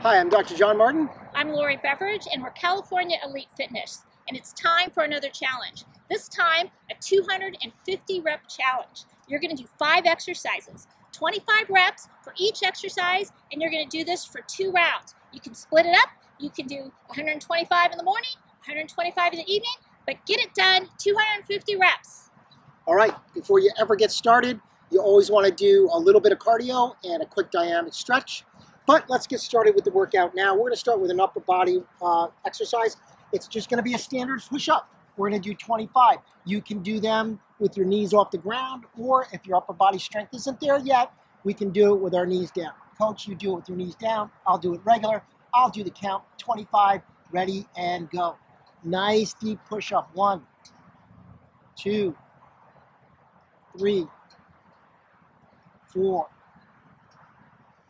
Hi, I'm Dr. John Martin. I'm Lori Beveridge, and we're California Elite Fitness, and it's time for another challenge. This time, a 250 rep challenge. You're going to do five exercises, 25 reps for each exercise, and you're going to do this for two rounds. You can split it up. You can do 125 in the morning, 125 in the evening, but get it done 250 reps. All right, before you ever get started, you always want to do a little bit of cardio and a quick dynamic stretch. But let's get started with the workout now. We're going to start with an upper body uh, exercise. It's just going to be a standard push-up. We're going to do 25. You can do them with your knees off the ground, or if your upper body strength isn't there yet, we can do it with our knees down. Coach, you do it with your knees down. I'll do it regular. I'll do the count. 25, ready, and go. Nice deep push-up. One, two, three, four,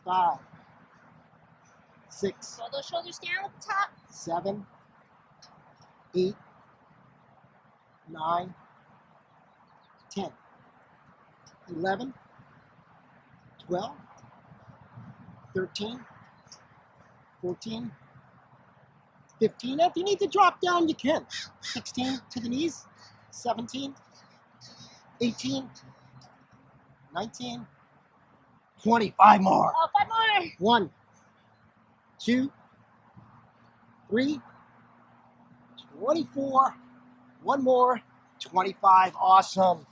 five, six, Roll those shoulders down at the top. seven, eight, nine, ten, eleven, twelve, thirteen, fourteen, fifteen. If you need to drop down, you can. 16 to the knees, 17, 18, 19, 25 more. Oh, five more. One, two, three, 24. One more, 25. Awesome.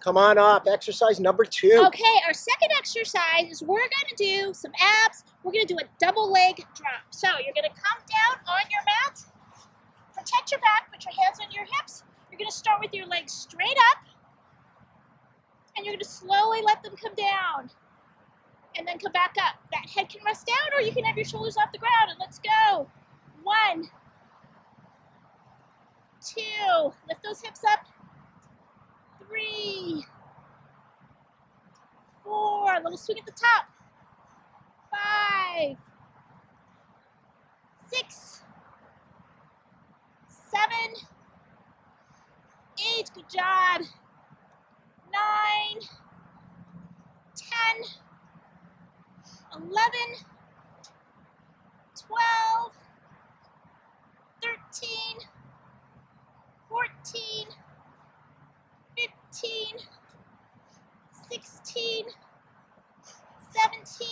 Come on up. Exercise number two. Okay, our second exercise is we're going to do some abs. We're going to do a double leg drop. So you're going to come down on your mat, protect your back, put your hands on your hips. You're going to start with your legs straight up, and you're going to slowly let them come down, and then come back up. That head can rest down, or you can have your shoulders off the ground. And let's go. One, two. Lift those hips up. Three four, a little swing at the top, five, six, seven, eight, good job, nine, ten, eleven, twelve, thirteen, fourteen, fifteen. 16, 17,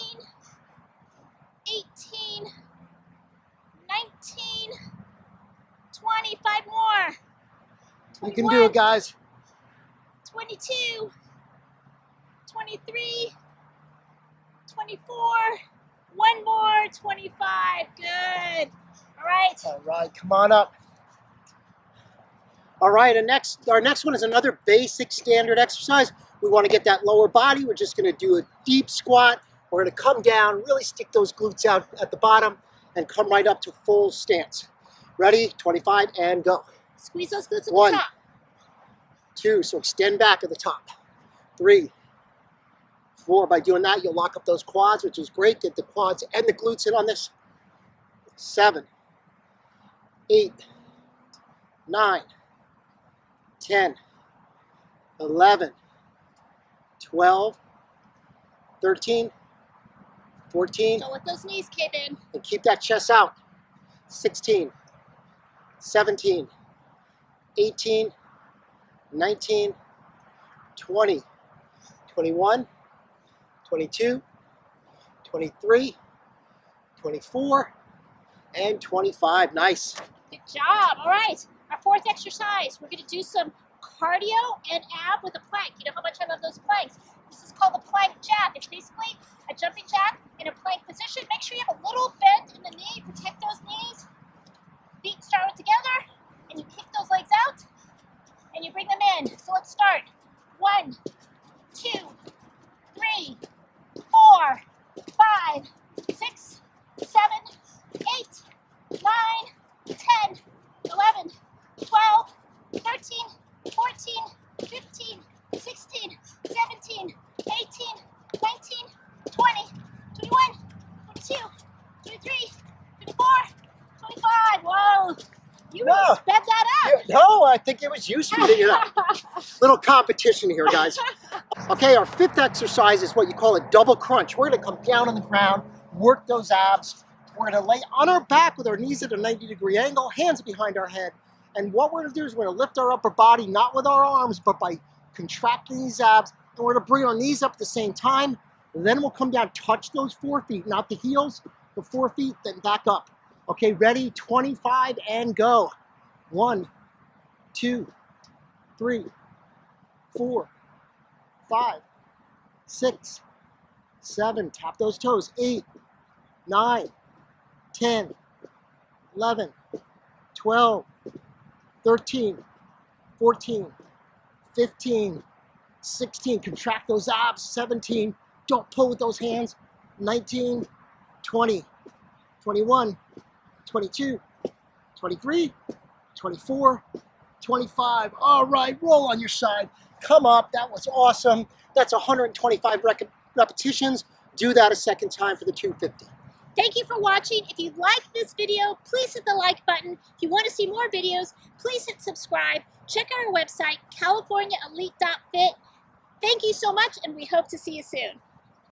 18, 19, 20, five more. You can do it, guys. 22, 125. Good. All right. All right. Come on up. All right. Our next, our next one is another basic standard exercise. We want to get that lower body. We're just going to do a deep squat. We're going to come down, really stick those glutes out at the bottom, and come right up to full stance. Ready? 25 and go. Squeeze those glutes at One, the top. Two. So extend back at the top. Three, four. By doing that, you'll lock up those quads, which is great. Get the quads and the glutes in on this. Seven, eight, nine, 10, 11, 12, 13, 14, Don't let those knees cave in. and keep that chest out. 16, 17, 18, 19, 20, 21, 22, 23, 24, and 25. Nice. Good job. All right. Our fourth exercise, we're going to do some cardio and ab with a plank. You know how much I love those planks. This is called a plank jack. It's basically a jumping jack in a plank position. Make sure you have a little bend in the knee. Protect those knees. Feet start together, and you kick those legs out, and you bring them in. So let's start. One, two, three, four, five, six, seven, eight, nine, ten, eleven, twelve, thirteen, fourteen, fifteen, sixteen, seventeen, eighteen, nineteen, twenty, twenty-one, twenty-two, twenty-three, twenty-four, twenty-five. Whoa! You really No. sped that up. No, I think it was you speeding it up. Little competition here, guys. Okay, our fifth exercise is what you call a double crunch. We're gonna come down on the ground, work those abs, We're to lay on our back with our knees at a 90 degree angle, hands behind our head. And what we're to do is we're to lift our upper body, not with our arms, but by contracting these abs. And we're to bring our knees up at the same time. Then we'll come down, touch those forefeet, not the heels, the forefeet, then back up. Okay, ready? 25 and go. One, two, three, four, five, six, seven, tap those toes, eight, nine, 10, 11, 12, 13, 14, 15, 16, contract those abs, 17, don't pull with those hands, 19, 20, 21, 22, 23, 24, 25. All right, roll on your side. Come up. That was awesome. That's 125 rec- repetitions. Do that a second time for the 250. Thank you for watching. If you like this video, please hit the like button. If you want to see more videos, please hit subscribe. Check our website, californiaelite.fit. Thank you so much, and we hope to see you soon.